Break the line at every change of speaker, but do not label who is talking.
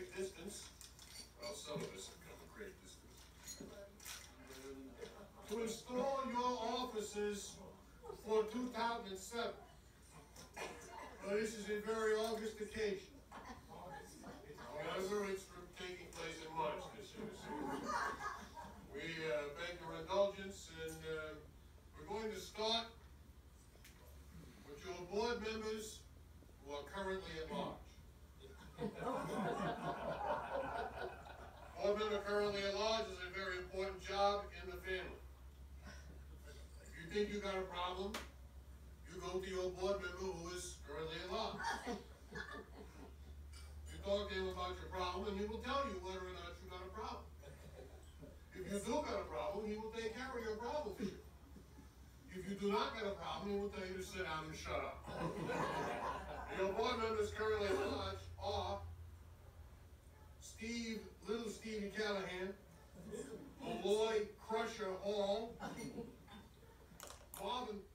great distance. Well, some of us have come a great distance. To install your offices for 2007. Well, this is a very august occasion. Think you got a problem, you go to your board member who is currently in large. You talk to him about your problem and he will tell you whether or not you got a problem. If you do got a problem, he will take care of your problem for you. If you do not get a problem, he will tell you to sit down and shut up. Your board members currently at large are Steve, little Stevie Callahan, Malloy Crusher Hall, Marvin